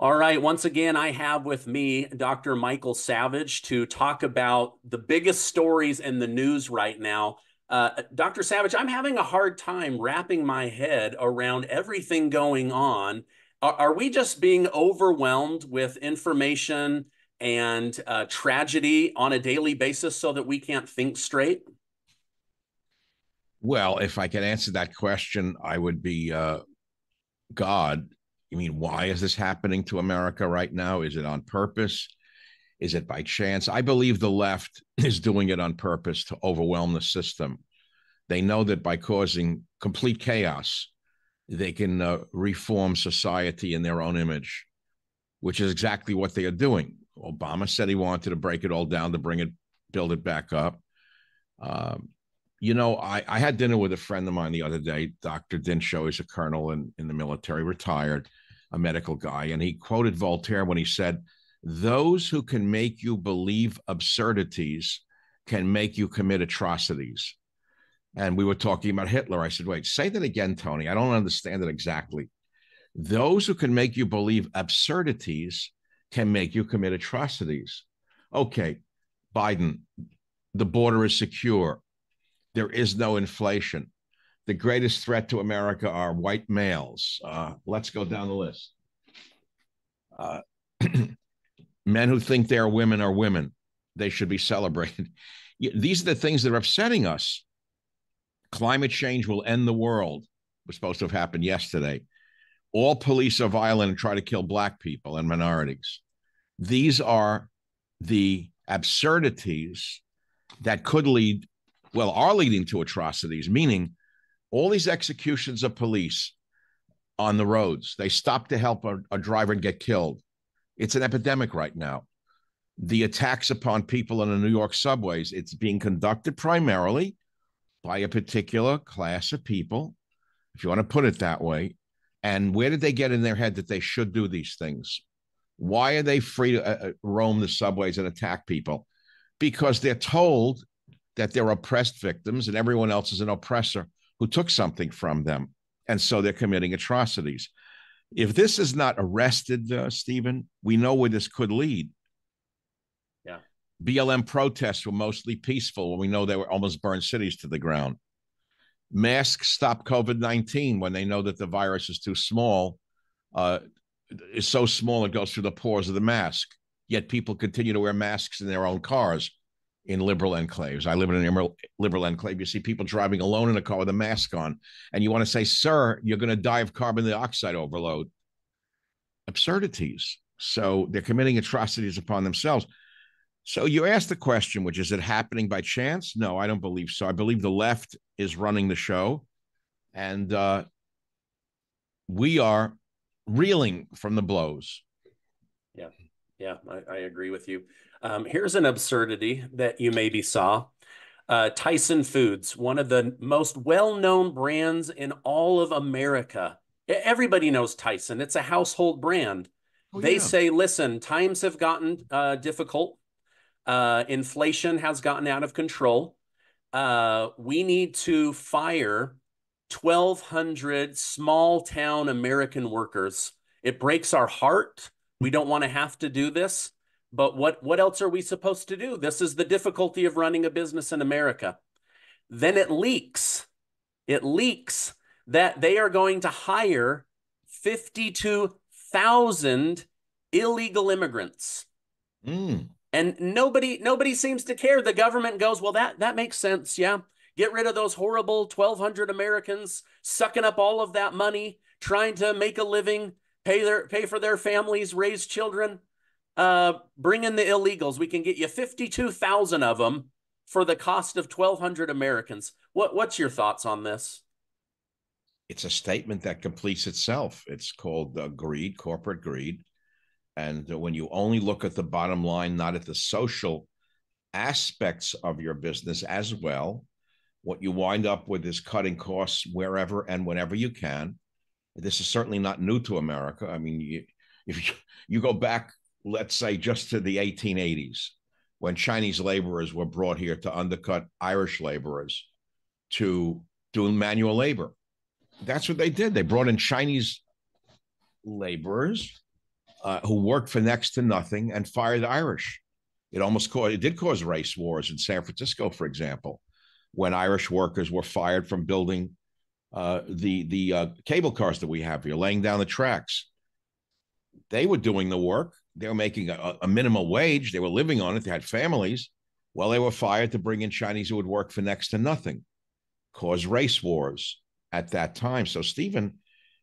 All right. Once again, I have with me Dr. Michael Savage to talk about the biggest stories in the news right now. Uh, Dr. Savage, I'm having a hard time wrapping my head around everything going on. Are, are we just being overwhelmed with information and uh, tragedy on a daily basis so that we can't think straight? Well, if I could answer that question, I would be uh, God you mean why is this happening to America right now? Is it on purpose? Is it by chance? I believe the left is doing it on purpose to overwhelm the system. They know that by causing complete chaos, they can uh, reform society in their own image, which is exactly what they are doing. Obama said he wanted to break it all down to bring it, build it back up. Um, you know, I, I had dinner with a friend of mine the other day, Dr. Dinshaw. He's a colonel in, in the military, retired a medical guy, and he quoted Voltaire when he said, Those who can make you believe absurdities can make you commit atrocities. And we were talking about Hitler. I said, Wait, say that again, Tony. I don't understand it exactly. Those who can make you believe absurdities can make you commit atrocities. Okay, Biden, the border is secure. There is no inflation the greatest threat to America are white males. Uh, let's go down the list. Uh, men who think they are women are women. They should be celebrated. These are the things that are upsetting us. Climate change will end the world. Was supposed to have happened yesterday. All police are violent and try to kill black people and minorities. These are the absurdities that could lead, well, are leading to atrocities, meaning all these executions of police on the roads. They stop to help a, a, driver and get killed. It's an epidemic right now. The attacks upon people in the New York subways, it's being conducted primarily by a particular class of people, if you want to put it that way. And where did they get in their head that they should do these things? Why are they free to uh, uh roam the subways and attack people? Because they're told that they're oppressed victims and everyone else is an oppressor who took something from them. And so they're committing atrocities. If this is not arrested, uh, Stephen, we know where this could lead. Yeah. BLM protests were mostly peaceful when we know they were almost burned cities to the ground. Masks stop COVID 19 when they know that the virus is too small, uh, is so small it goes through the pores of the mask. Yet people continue to wear masks in their own cars in liberal enclaves. I live in an liberal enclave. You see people driving alone in a car with a mask on, and you want to say, Sir, you're going to die of carbon dioxide overload. Absurdities. So they're committing atrocities upon themselves. So you asked the question, which is it happening by chance? No, I don't believe so. I believe the left is running the show, and uh, we are reeling from the blows. Yeah, yeah, I, I agree with you. Um, here's an absurdity that you maybe saw. Uh, Tyson Foods, one of the most well-known brands in all of America. Everybody knows Tyson. It's a household brand. Oh, they yeah. say, listen, times have gotten uh, difficult. Uh, inflation has gotten out of control. Uh, we need to fire 1,200 small town American workers. It breaks our heart. We don't want to have to do this. But what, what else are we supposed to do? This is the difficulty of running a business in America. Then it leaks. It leaks that they are going to hire 52,000 illegal immigrants. Mm. And nobody nobody seems to care. The government goes, "Well, that that makes sense. Yeah. Get rid of those horrible 1200 Americans sucking up all of that money, trying to make a living, pay their pay for their families, raise children uh, bring in the illegals. We can get you 52,000 of them for the cost of 1,200 Americans. What, what's your thoughts on this? It's a statement that completes itself. It's called uh, greed, corporate greed. And when you only look at the bottom line, not at the social aspects of your business as well, what you wind up with is cutting costs wherever and whenever you can. This is certainly not new to America. I mean, you, if you, you go back let's say just to the 1880s when Chinese laborers were brought here to undercut Irish laborers to do manual labor. That's what they did. They brought in Chinese laborers uh, who worked for next to nothing and fired Irish. It almost caused, it did cause race wars in San Francisco, for example, when Irish workers were fired from building uh, the the uh, cable cars that we have here, laying down the tracks. They were doing the work. They were making a, a minimal wage. They were living on it. They had families. Well, they were fired to bring in Chinese who would work for next to nothing, cause race wars at that time. So, Stephen,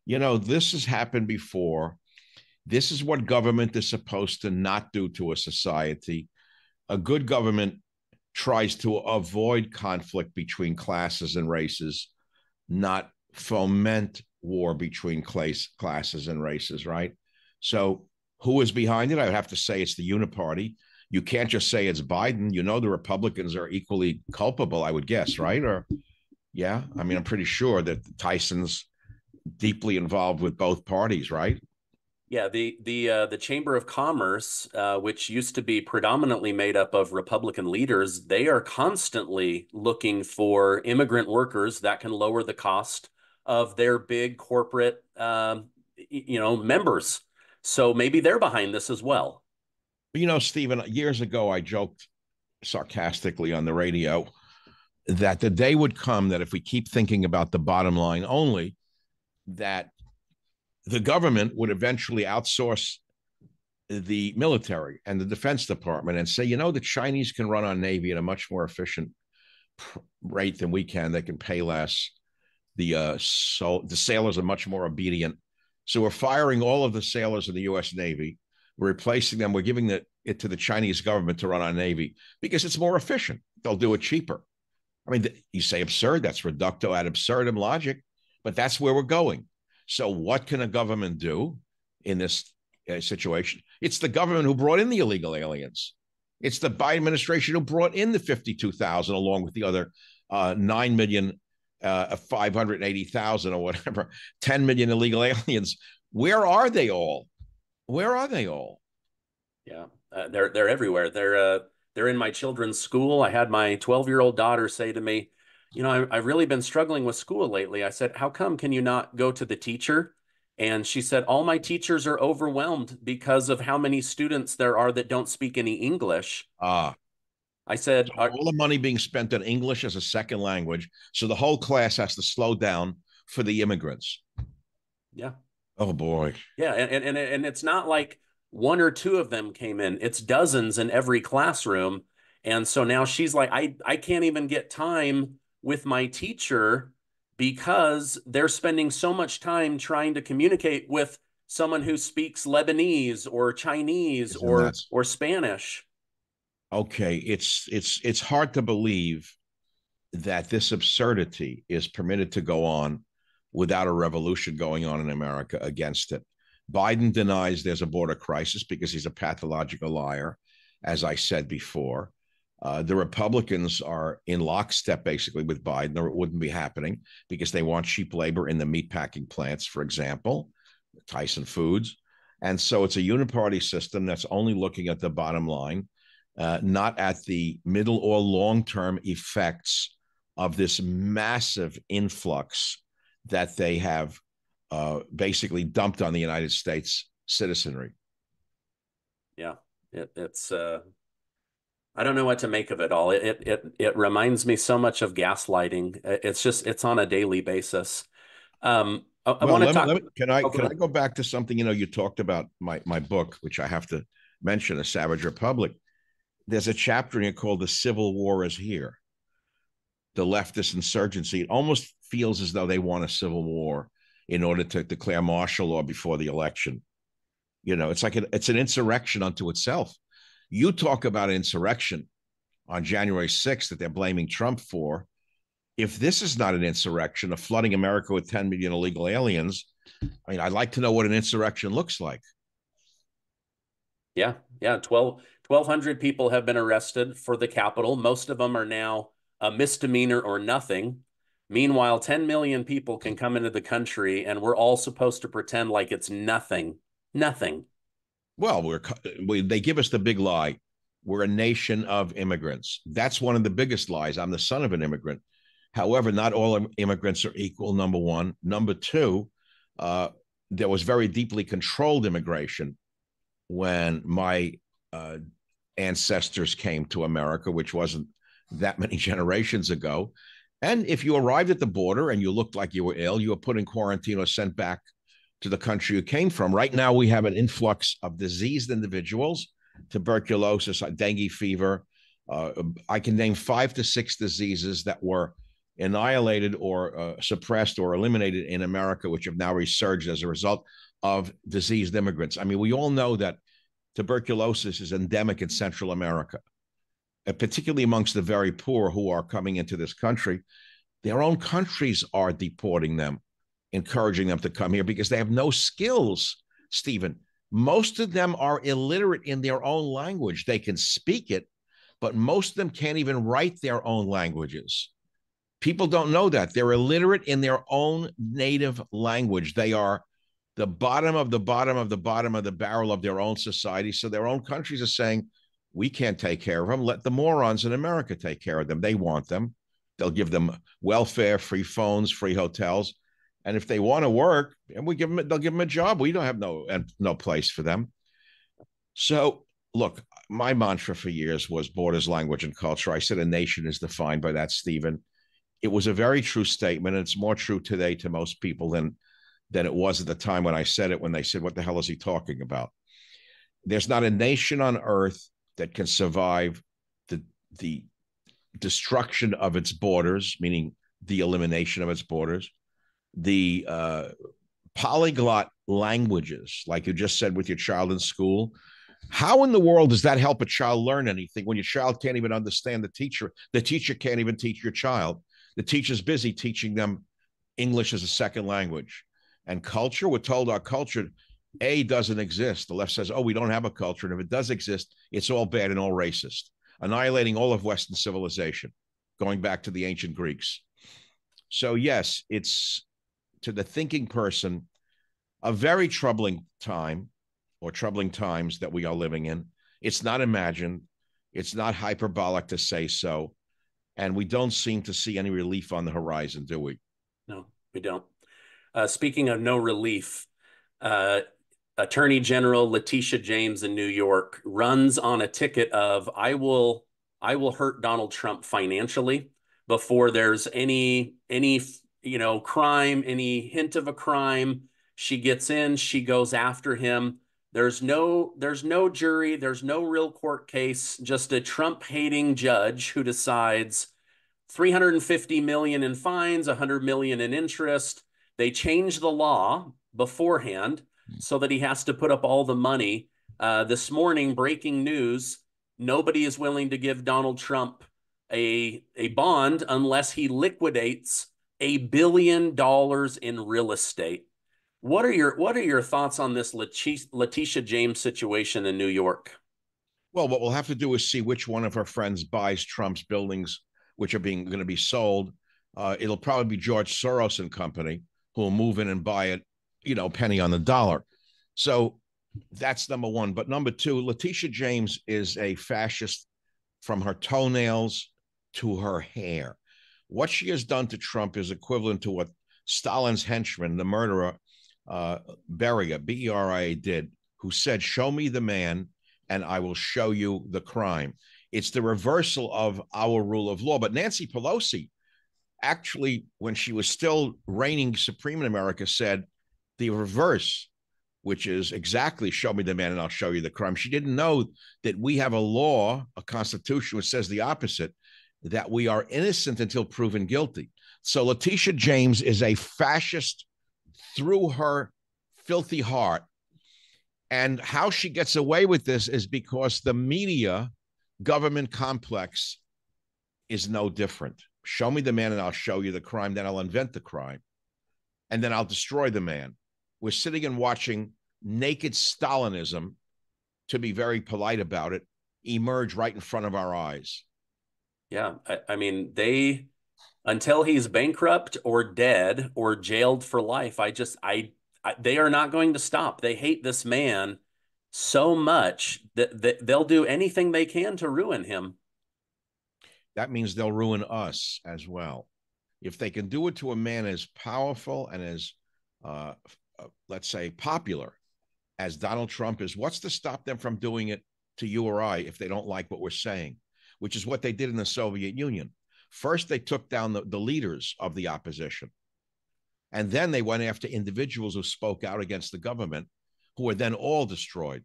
you know, this has happened before. This is what government is supposed to not do to a society. A good government tries to avoid conflict between classes and races, not foment war between class, classes and races, right? So, who is behind it? I would have to say it's the Uniparty. You can't just say it's Biden. You know, the Republicans are equally culpable, I would guess, right? Or, yeah, I mean, I'm pretty sure that Tyson's deeply involved with both parties, right? Yeah, the the uh, the Chamber of Commerce, uh, which used to be predominantly made up of Republican leaders, they are constantly looking for immigrant workers that can lower the cost of their big corporate, um, you know, members. So maybe they're behind this as well. You know, Stephen, years ago I joked sarcastically on the radio that the day would come that if we keep thinking about the bottom line only, that the government would eventually outsource the military and the defense department and say, you know, the Chinese can run our navy at a much more efficient rate than we can. They can pay less. The uh, so the sailors are much more obedient. So we're firing all of the sailors in the U.S. Navy. We're replacing them. We're giving the, it to the Chinese government to run our navy because it's more efficient. They'll do it cheaper. I mean, you say absurd. That's reductio ad absurdum logic, but that's where we're going. So, what can a government do in this uh, situation? It's the government who brought in the illegal aliens. It's the Biden administration who brought in the 52,000 along with the other uh, 9 million, uh, 580,000 or whatever, 10 million illegal aliens. Where are they all? Where are they all? Yeah, uh, they're they're everywhere. They're uh, they're in my children's school. I had my 12 year old daughter say to me, you know, I, have really been struggling with school lately. I said, how come can you not go to the teacher? And she said, all my teachers are overwhelmed because of how many students there are that don't speak any English. Ah. I said, so all the money being spent on English as a second language. So the whole class has to slow down for the immigrants. Yeah. Oh boy. Yeah. And, and, and it's not like one or two of them came in, it's dozens in every classroom. And so now she's like, I, I can't even get time with my teacher because they're spending so much time trying to communicate with someone who speaks Lebanese or Chinese Isn't or or Spanish. Okay, it's it's it's hard to believe that this absurdity is permitted to go on without a revolution going on in America against it. Biden denies there's a border crisis because he's a pathological liar, as I said before. Uh, the Republicans are in lockstep basically with Biden, or it wouldn't be happening because they want cheap labor in the meatpacking plants, for example, Tyson Foods. And so it's a uniparty system that's only looking at the bottom line, uh, not at the middle or long term effects of this massive influx that they have uh, basically dumped on the United States citizenry. Yeah, it, it's uh, I don't know what to make of it all. It it it, it reminds me so much of gaslighting. It's just it's on a daily basis. Um, I, I want to talk. Me, can I okay. can I go back to something? You know, you talked about my my book, which I have to mention, A Savage Republic. There's a chapter in it called "The Civil War is Here." The leftist insurgency. It almost feels as though they want a civil war in order to declare martial law before the election. You know, it's like a, it's an insurrection unto itself you talk about insurrection on January 6th that they're blaming Trump for. If this is not an insurrection of flooding America with 10 million illegal aliens, I mean, I'd like to know what an insurrection looks like. Yeah, yeah. 12, 1,200 people have been arrested for the Capitol. Most of them are now a misdemeanor or nothing. Meanwhile, 10 million people can come into the country, and we're all supposed to pretend like it's nothing. Nothing. Well, we're we, they give us the big lie. We're a nation of immigrants. That's one of the biggest lies. I'm the son of an immigrant. However, not all immigrants are equal. Number one. Number two, uh, there was very deeply controlled immigration when my uh, ancestors came to America, which wasn't that many generations ago. And if you arrived at the border and you looked like you were ill, you were put in quarantine or sent back to the country you came from. Right now, we have an influx of diseased individuals, tuberculosis, dengue fever. Uh, I can name five to six diseases that were annihilated or uh, suppressed or eliminated in America, which have now resurged as a result of diseased immigrants. I mean, we all know that tuberculosis is endemic in Central America, particularly amongst the very poor who are coming into this country. Their own countries are deporting them, encouraging them to come here because they have no skills, Stephen. Most of them are illiterate in their own language. They can speak it, but most of them can't even write their own languages. People don't know that. They're illiterate in their own native language. They are the bottom of the bottom of the bottom of the barrel of their own society. So their own countries are saying, we can't take care of them. Let the morons in America take care of them. They want them. They'll give them welfare, free phones, free hotels. And if they want to work, and we give them, they'll give them a job. We don't have no and no place for them. So look, my mantra for years was borders, language, and culture. I said a nation is defined by that, Stephen. It was a very true statement, and it's more true today to most people than than it was at the time when I said it, when they said, What the hell is he talking about? There's not a nation on earth that can survive the, the destruction of its borders, meaning the elimination of its borders, the uh, polyglot languages, like you just said with your child in school. How in the world does that help a child learn anything when your child can't even understand the teacher? The teacher can't even teach your child. The teacher's busy teaching them English as a second language and culture. We're told our culture, A, doesn't exist. The left says, oh, we don't have a culture. And if it does exist, it's all bad and all racist, annihilating all of Western civilization, going back to the ancient Greeks. So, yes, it's to the thinking person a very troubling time or troubling times that we are living in. It's not imagined, it's not hyperbolic to say so. And we don't seem to see any relief on the horizon, do we? No, we don't. Uh, speaking of no relief, uh, Attorney General Letitia James in New York runs on a ticket of I will I will hurt Donald Trump financially before there's any any you know crime, any hint of a crime. She gets in, she goes after him. There's no there's no jury, there's no real court case, just a Trump hating judge who decides 350 million in fines, 100 million in interest they change the law beforehand hmm. so that he has to put up all the money. Uh, this morning, breaking news nobody is willing to give Donald Trump a, a bond unless he liquidates a billion dollars in real estate. What are your what are your thoughts on this Letitia James situation in New York? Well, what we'll have to do is see which one of her friends buys Trump's buildings, which are being going to be sold. Uh, it'll probably be George Soros and company who will move in and buy it, you know, penny on the dollar. So that's number one. But number two, Letitia James is a fascist from her toenails to her hair. What she has done to Trump is equivalent to what Stalin's henchman, the murderer, uh, Beria, B E R I A, did, who said, Show me the man and I will show you the crime. It's the reversal of our rule of law. But Nancy Pelosi actually, when she was still reigning supreme in America, said the reverse, which is exactly show me the man and I'll show you the crime. She didn't know that we have a law, a constitution, which says the opposite that we are innocent until proven guilty. So Letitia James is a fascist through her filthy heart. And how she gets away with this is because the media government complex is no different. Show me the man and I'll show you the crime. Then I'll invent the crime. And then I'll destroy the man. We're sitting and watching naked Stalinism, to be very polite about it, emerge right in front of our eyes. Yeah. I, I mean, they, until he's bankrupt or dead or jailed for life, I just, I, I they are not going to stop. They hate this man so much that, that they'll do anything they can to ruin him that means they'll ruin us as well. If they can do it to a man as powerful and as, uh, uh, let's say, popular as Donald Trump is what's to stop them from doing it to you or I if they don't like what we're saying, which is what they did in the Soviet Union. First, they took down the, the leaders of the opposition. And then they went after individuals who spoke out against the government, who were then all destroyed.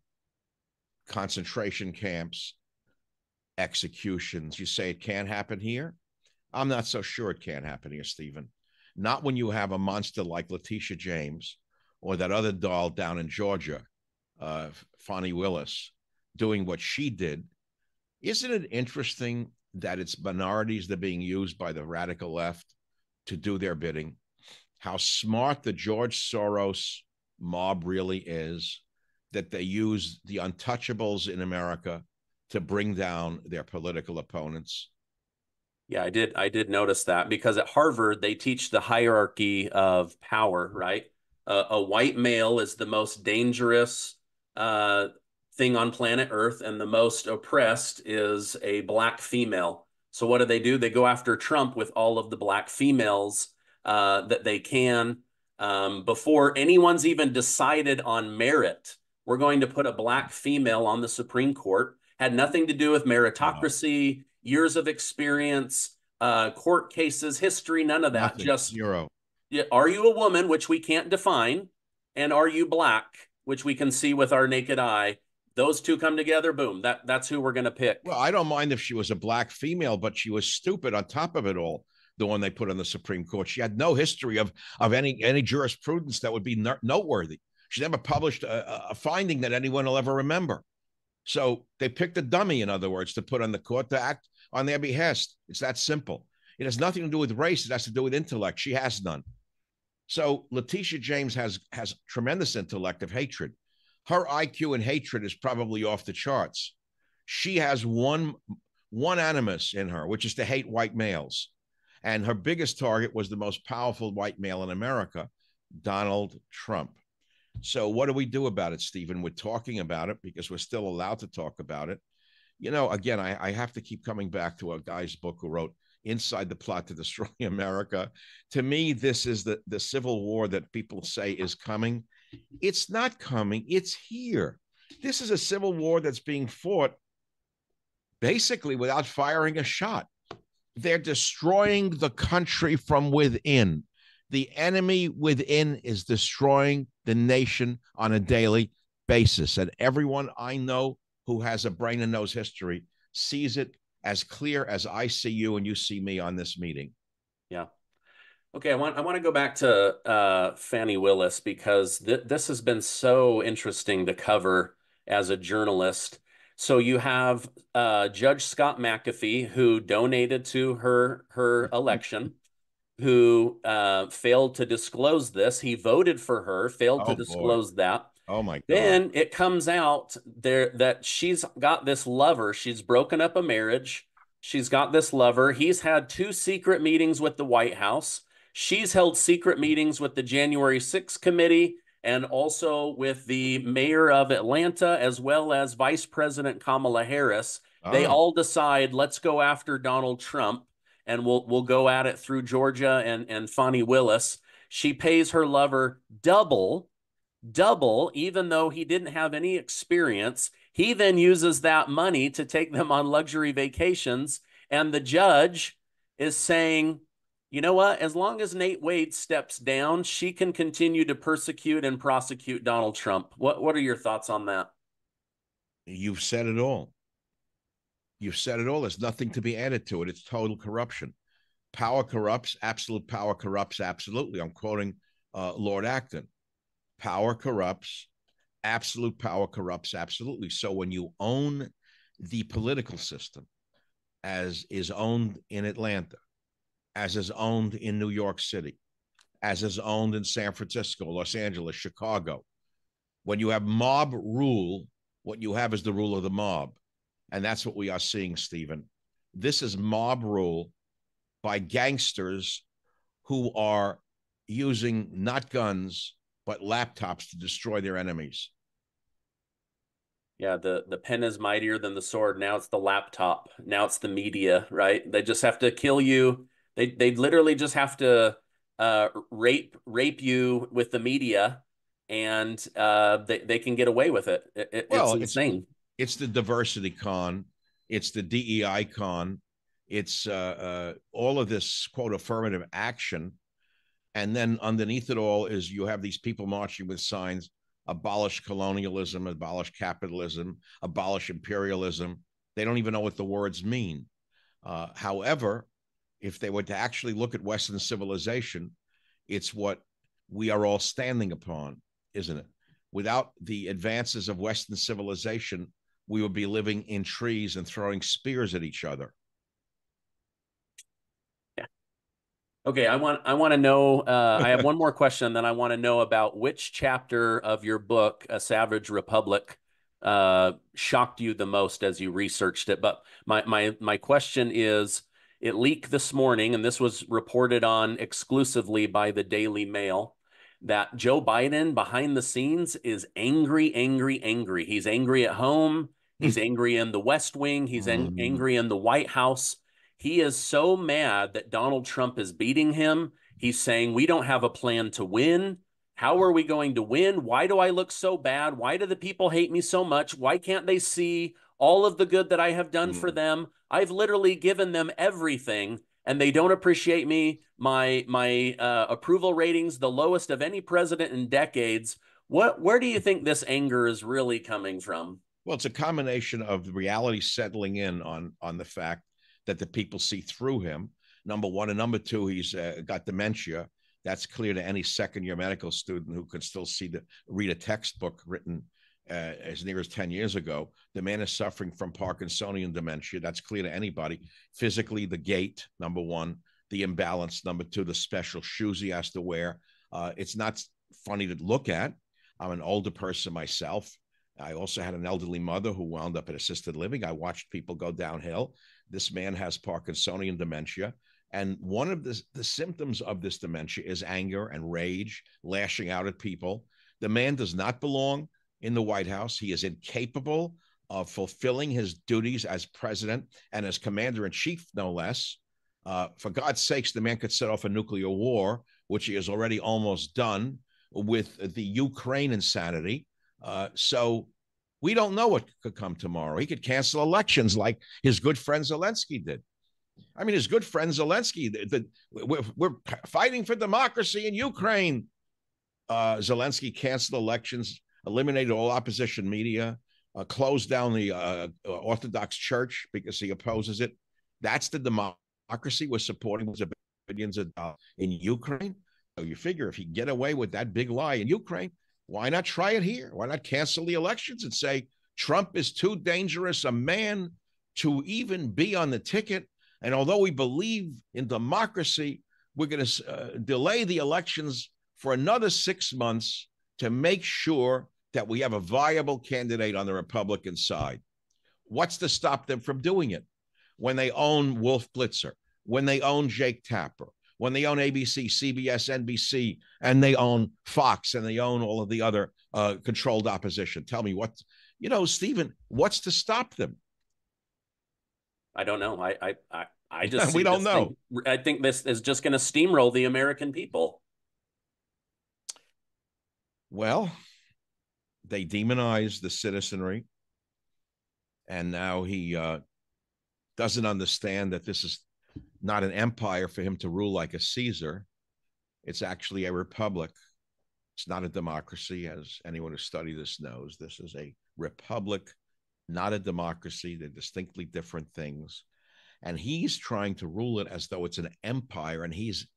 Concentration camps, executions. You say it can't happen here? I'm not so sure it can't happen here, Stephen. Not when you have a monster like Letitia James or that other doll down in Georgia, uh, Fani Willis, doing what she did. Isn't it interesting that it's minorities that are being used by the radical left to do their bidding? How smart the George Soros mob really is, that they use the untouchables in America to bring down their political opponents. Yeah, I did. I did notice that because at Harvard they teach the hierarchy of power, right? Uh, a white male is the most dangerous uh, thing on planet Earth, and the most oppressed is a black female. So what do they do? They go after Trump with all of the black females uh, that they can um, before anyone's even decided on merit. We're going to put a black female on the Supreme Court. Had nothing to do with meritocracy, no. years of experience, uh, court cases, history, none of that. Nothing. Just zero. Are you a woman, which we can't define, and are you black, which we can see with our naked eye? Those two come together boom that that's who we're going to pick. Well i don't mind if she was a black female but she was stupid on top of it all the one they put on the supreme court. She had no history of of any any jurisprudence that would be noteworthy. She never published a, a finding that anyone will ever remember. So they picked a dummy in other words to put on the court to act on their behest. It's that simple. It has nothing to do with race. It has to do with intellect. She has none. So letitia james has has tremendous intellect of hatred her IQ and hatred is probably off the charts. She has one one animus in her, which is to hate white males. And her biggest target was the most powerful white male in America, Donald Trump. So, what do we do about it, Stephen? We're talking about it because we're still allowed to talk about it. You know, again, I, I have to keep coming back to a guy's book who wrote Inside the Plot to Destroy America. To me, this is the, the civil war that people say is coming. It's not coming, it's here. This is a civil war that's being fought basically without firing a shot. They're destroying the country from within. The enemy within is destroying the nation on a daily basis. And everyone I know who has a brain and knows history sees it as clear as I see you and you see me on this meeting. Yeah. Okay, I want I want to go back to uh, Fani Willis because th- this has been so interesting to cover as a journalist. So you have uh, Judge Scott McAfee who donated to her her election, who uh, failed to disclose this. He voted for her, failed oh, to disclose boy. that. Oh my God. Then it comes out there that she's got this lover. She's broken up a marriage. She's got this lover. He's had two secret meetings with the White House. She's held secret meetings with the January 6th committee and also with the mayor of Atlanta, as well as Vice President Kamala Harris. Oh. They ah. all decide, let's go after Donald Trump, and we'll we'll go at it through Georgia and and Fani Willis. She pays her lover double, double, even though he didn't have any experience. He then uses that money to take them on luxury vacations, and the judge is saying you know what? As long as Nate Wade steps down, she can continue to persecute and prosecute Donald Trump. What What are your thoughts on that? You've said it all. You've said it all. There's nothing to be added to it. It's total corruption. Power corrupts. Absolute power corrupts. Absolutely. I'm quoting uh, Lord Acton. Power corrupts. Absolute power corrupts. Absolutely. So when you own the political system, as is owned in Atlanta, as is owned in New York City, as is owned in San Francisco, Los Angeles, Chicago. When you have mob rule, what you have is the rule of the mob. And that's what we are seeing, Stephen. This is mob rule by gangsters who are using not guns, but laptops to destroy their enemies. Yeah, the the pen is mightier than the sword. Now it's the laptop. Now it's the media, right? They just have to kill you they they literally just have to uh, rape rape you with the media and uh, they, they can get away with it. it well, it's insane. It's, it's, the diversity con. It's the DEI con. It's uh, uh, all of this quote affirmative action. And then underneath it all is you have these people marching with signs abolish colonialism, abolish capitalism, abolish imperialism. They don't even know what the words mean. Uh, however, if they were to actually look at Western civilization, it's what we are all standing upon, isn't it? Without the advances of Western civilization, we would be living in trees and throwing spears at each other. Yeah. Okay, I want I want to know. Uh, I have one more question. Then I want to know about which chapter of your book, A Savage Republic, uh, shocked you the most as you researched it. But my my my question is it leaked this morning, and this was reported on exclusively by the Daily Mail, that Joe Biden behind the scenes is angry, angry, angry. He's angry at home. He's angry in the West Wing. He's mm. angry in the White House. He is so mad that Donald Trump is beating him. He's saying, We don't have a plan to win. How are we going to win? Why do I look so bad? Why do the people hate me so much? Why can't they see all of the good that I have done mm. for them. I've literally given them everything and they don't appreciate me. My my uh, approval ratings the lowest of any president in decades. What where do you think this anger is really coming from? Well, it's a combination of reality settling in on on the fact that the people see through him. Number one and number two, he's uh, got dementia. That's clear to any second year medical student who can still see the read a textbook written uh, as near as 10 years ago. The man is suffering from Parkinsonian dementia. That's clear to anybody. Physically, the gait, number one, the imbalance, number two, the special shoes he has to wear. Uh, it's not funny to look at. I'm an older person myself. I also had an elderly mother who wound up in assisted living. I watched people go downhill. This man has Parkinsonian dementia. And one of the, the symptoms of this dementia is anger and rage, lashing out at people. The man does not belong in the White House. He is incapable of fulfilling his duties as president and as commander in chief, no less. Uh, for God's sakes, the man could set off a nuclear war, which he has already almost done with the Ukraine insanity. Uh, so we don't know what could come tomorrow. He could cancel elections like his good friend Zelensky did. I mean, his good friend Zelensky, the, the, we're, we're, fighting for democracy in Ukraine. Uh, Zelensky canceled elections eliminated all opposition media, uh, closed down the uh, uh, Orthodox Church because he opposes it. That's the democracy we're supporting with billions of dollars in Ukraine. So you figure if he get away with that big lie in Ukraine, why not try it here? Why not cancel the elections and say Trump is too dangerous a man to even be on the ticket? And although we believe in democracy, we're going to uh, delay the elections for another six months to make sure that we have a viable candidate on the Republican side. What's to stop them from doing it? When they own Wolf Blitzer, when they own Jake Tapper, when they own ABC, CBS, NBC, and they own Fox, and they own all of the other uh, controlled opposition. Tell me what, you know, Stephen, what's to stop them? I don't know. I, I, I, I just we don't know. Thing, I think this is just going to steamroll the American people. Well, they demonized the citizenry, and now he uh, doesn't understand that this is not an empire for him to rule like a Caesar. It's actually a republic. It's not a democracy, as anyone who studied this knows. This is a republic, not a democracy. They're distinctly different things. And he's trying to rule it as though it's an empire, and he's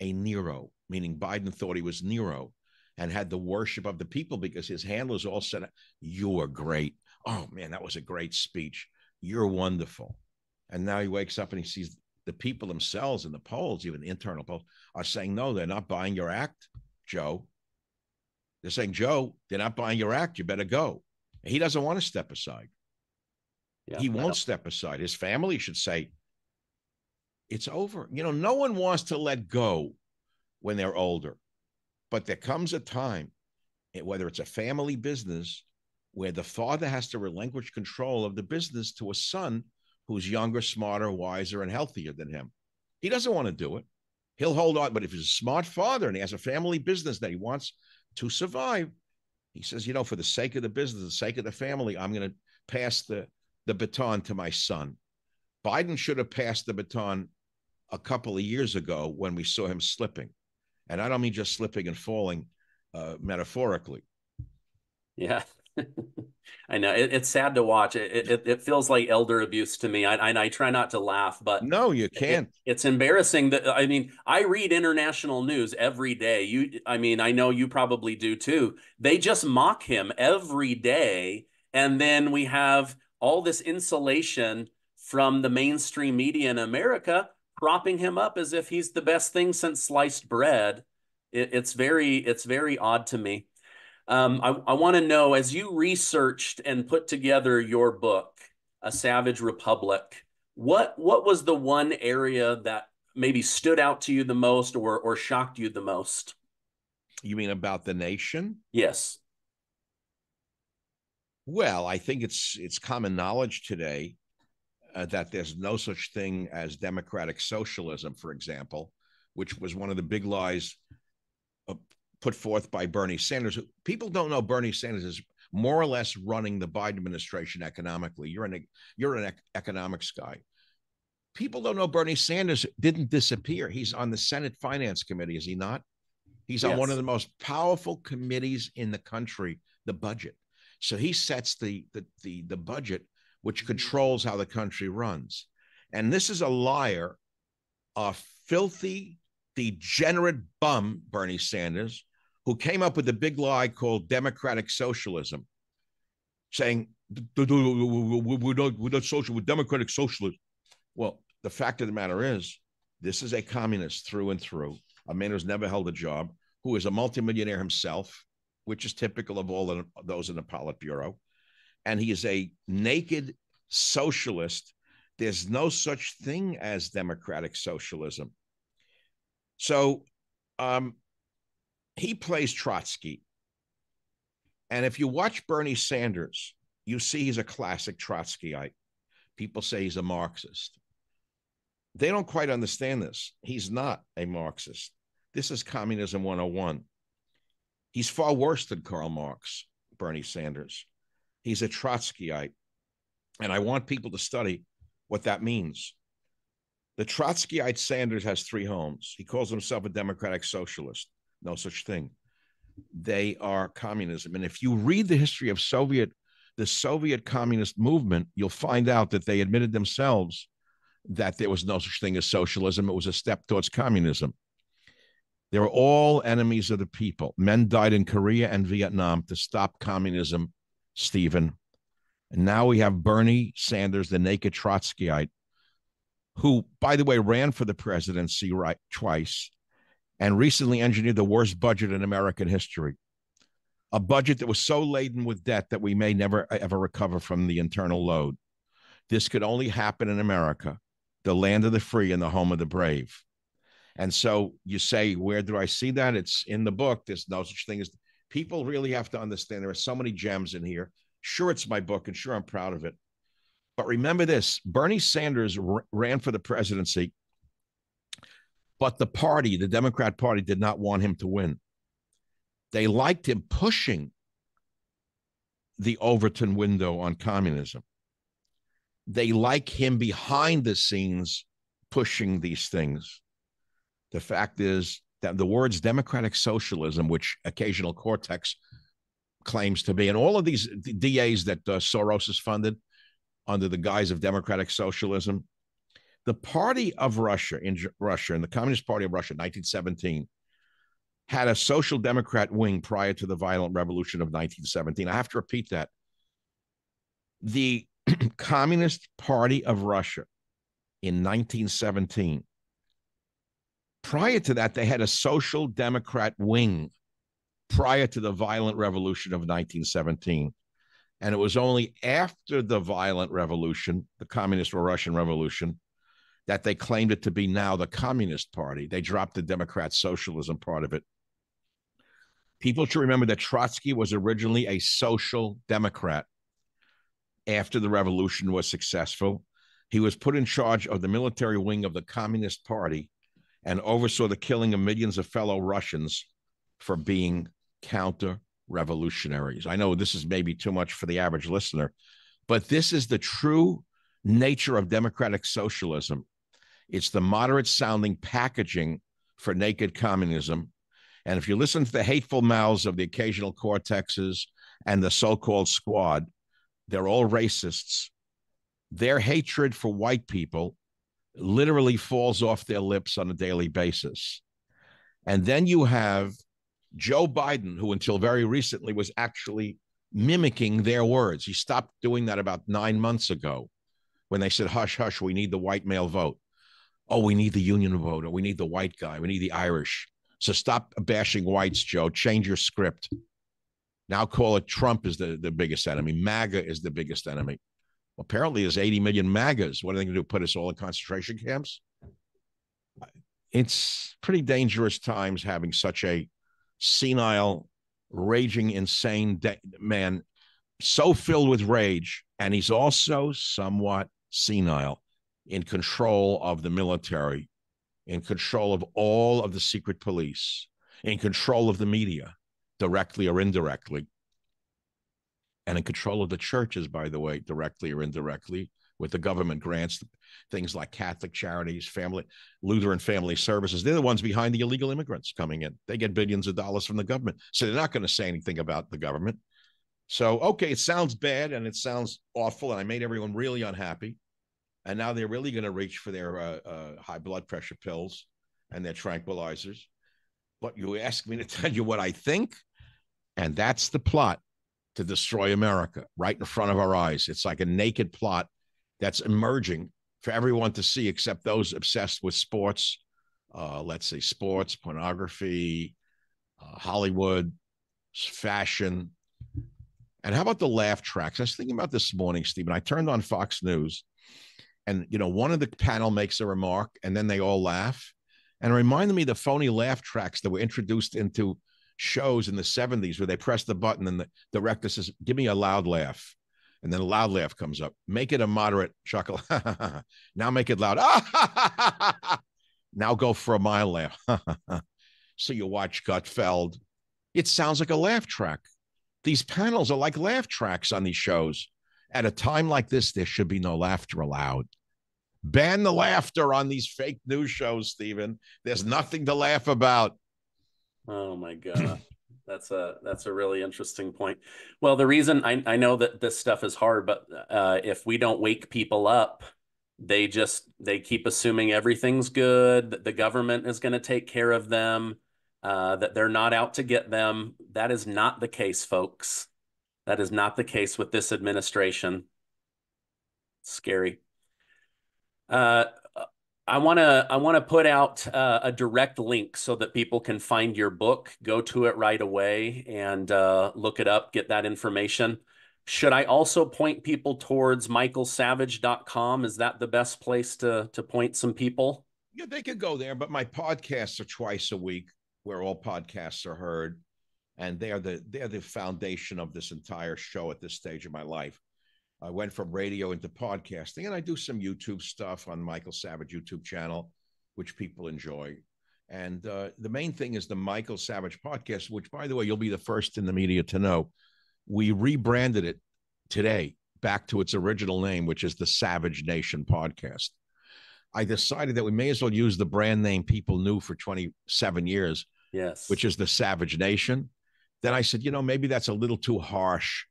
a Nero, meaning Biden thought he was Nero and had the worship of the people because his handlers all said, You are great. Oh man, that was a great speech. You're wonderful. And now he wakes up and he sees the people themselves in the polls, even internal polls, are saying, No, they're not buying your act, Joe. They're saying, Joe, they're not buying your act. You better go. And he doesn't want to step aside. Yeah, he won't step aside. His family should say, It's over. You know, no one wants to let go when they're older. But there comes a time, eh, whether it's a family business, where the father has to relinquish control of the business to a son who's younger, smarter, wiser, and healthier than him. He doesn't want to do it. He'll hold on. But if he's a smart father and he has a family business that he wants to survive. He says, you know, for the sake of the business, the sake of the family, I'm going to pass the, the baton to my son. Biden should have passed the baton a couple of years ago when we saw him slipping. And I don't mean just slipping and falling uh, metaphorically. Yeah. I know it, it's sad to watch. It, it, it feels like elder abuse to me. I, I, I try not to laugh, but no, you can't. It, it's embarrassing that I mean I read international news every day. You, I mean I know you probably do too. They just mock him every day, and then we have all this insulation from the mainstream media in America propping him up as if he's the best thing since sliced bread. it's very it's very odd to me. Um, I, I want to know as you researched and put together your book, A Savage Republic, what what was the one area that maybe stood out to you the most or or shocked you the most? You mean about the nation? Yes. Well, I think it's it's common knowledge today uh, that there's no such thing as democratic socialism, for example, which was one of the big lies put forth by Bernie Sanders. People don't know Bernie Sanders is more or less running the Biden administration economically. You're an you're an economics guy. People don't know Bernie Sanders didn't disappear. He's on the Senate Finance Committee, is he not? He's yes. on one of the most powerful committees in the country, the budget. So he sets the the the, the budget, which controls how the country runs. And this is a liar, a filthy, degenerate bum, Bernie Sanders, who came up with a big lie called democratic socialism, saying we're not, social, we're democratic socialists. Well, the fact of the matter is, this is a communist through and through, a man who's never held a job, who is a multimillionaire himself, which is typical of all those in the Politburo. And he is a naked socialist. There's no such thing as democratic socialism. So um, he plays Trotsky. And if you watch Bernie Sanders, you see he's a classic Trotskyite. People say he's a Marxist. They don't quite understand this. He's not a Marxist. This is Communism 101. He's far worse than Karl Marx, Bernie Sanders. He's a Trotskyite. And I want people to study what that means. The Trotskyite Sanders has three homes. He calls himself a democratic socialist no such thing. They are communism. And if you read the history of Soviet, the Soviet communist movement, you'll find out that they admitted themselves that there was no such thing as socialism. It was a step towards communism. They were all enemies of the people. Men died in Korea and Vietnam to stop communism, Stephen. And now we have Bernie Sanders, the naked Trotskyite, who, by the way, ran for the presidency right twice and recently engineered the worst budget in American history. A budget that was so laden with debt that we may never uh, ever recover from the internal load. This could only happen in America, the land of the free and the home of the brave. And so you say, where do I see that? It's in the book. There's no such thing as people really have to understand there are so many gems in here. Sure, it's my book, and sure, I'm proud of it. But remember this Bernie Sanders ran for the presidency but the party, the Democrat Party, did not want him to win. They liked him pushing the Overton window on communism. They like him behind the scenes pushing these things. The fact is the words democratic socialism, which occasional cortex claims to be, and all of these DAs that uh, Soros has funded under the guise of democratic socialism, the Party of Russia in Russia and the Communist Party of Russia, 1917, had a social democrat wing prior to the violent revolution of 1917. I have to repeat that. The Communist Party of Russia in 1917, prior to that, they had a social democrat wing prior to the violent revolution of 1917. And it was only after the violent revolution, the communist or Russian revolution, that they claimed it to be now the Communist Party. They dropped the Democrat socialism part of it. People should remember that Trotsky was originally a social democrat. After the revolution was successful, he was put in charge of the military wing of the Communist Party and oversaw the killing of millions of fellow Russians for being counter revolutionaries. I know this is maybe too much for the average listener, but this is the true nature of democratic socialism. It's the moderate sounding packaging for naked communism. And if you listen to the hateful mouths of the occasional cortexes and the so called squad, they're all racists. Their hatred for white people literally falls off their lips on a daily basis. And then you have Joe Biden, who until very recently was actually mimicking their words. He stopped doing that about nine months ago when they said, hush, hush, we need the white male vote. Oh, we need the union vote. Or we need the white guy. We need the Irish. So stop bashing whites, Joe. Change your script. Now call it Trump is the, the biggest enemy. MAGA is the biggest enemy. Apparently, there's 80 million MAGAs. What are they going to do? Put us all in concentration camps? It's pretty dangerous times having such a senile, raging, insane de- man, so filled with rage. And he's also somewhat senile in control of the military, in control of all of the secret police, in control of the media, directly or indirectly, and in control of the churches, by the way, directly or indirectly, with the government grants, things like Catholic charities, family, Lutheran family services. They're the ones behind the illegal immigrants coming in. They get billions of dollars from the government. So they're not going to say anything about the government. So, okay, it sounds bad and it sounds awful. And I made everyone really unhappy. And now they're really going to reach for their uh, uh, high blood pressure pills and their tranquilizers. But you ask me to tell you what I think. And that's the plot to destroy America right in front of our eyes. It's like a naked plot that's emerging for everyone to see, except those obsessed with sports. Uh, let's say sports, pornography, uh, Hollywood, fashion. And how about the laugh tracks? I was thinking about this morning, Stephen. I turned on Fox News, and you know, one of the panel makes a remark, and then they all laugh. And it reminded me of the phony laugh tracks that were introduced into shows in the 70s where they press the button and the director says, Give me a loud laugh and then a loud laugh comes up. Make it a moderate chuckle. now make it loud. now go for a mile laugh. so you watch Gutfeld. It sounds like a laugh track. These panels are like laugh tracks on these shows. At a time like this, there should be no laughter allowed. Ban the laughter on these fake news shows, Stephen. There's nothing to laugh about. Oh my God. That's a that's a really interesting point. Well, the reason I, I know that this stuff is hard, but uh, if we don't wake people up, they just they keep assuming everything's good, that the government is going to take care of them, uh, that they're not out to get them. That is not the case, folks. That is not the case with this administration. Scary. Uh, I want to I want to put out uh, a direct link so that people can find your book, go to it right away, and uh, look it up, get that information. Should I also point people towards michaelsavage.com? Is that the best place to to point some people? Yeah, they could go there, but my podcasts are twice a week, where all podcasts are heard, and they are the they're the foundation of this entire show at this stage of my life. I went from radio into podcasting, and I do some YouTube stuff on Michael Savage YouTube channel, which people enjoy. And uh, the main thing is the Michael Savage podcast, which, by the way, you'll be the first in the media to know. We rebranded it today back to its original name, which is the Savage Nation podcast. I decided that we may as well use the brand name people knew for 27 years, yes, which is the Savage Nation. Then I said, you know, maybe that's a little too harsh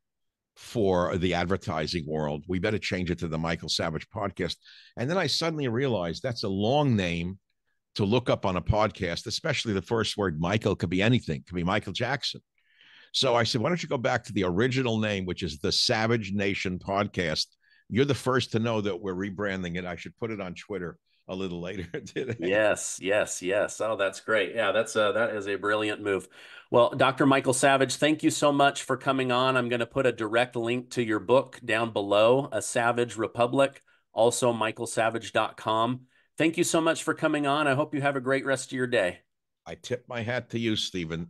for the advertising world. We better change it to the Michael Savage podcast. And then I suddenly realized that's a long name to look up on a podcast, especially the first word Michael could be anything, could be Michael Jackson. So I said, why don't you go back to the original name, which is the Savage Nation podcast? You're the first to know that we're rebranding it. I should put it on Twitter a little later today. Yes, yes, yes. Oh, that's great. Yeah, that's a that is a brilliant move. Well, Dr. Michael Savage, thank you so much for coming on. I'm going to put a direct link to your book down below, A Savage Republic, also michaelsavage.com. Thank you so much for coming on. I hope you have a great rest of your day. I tip my hat to you, Stephen.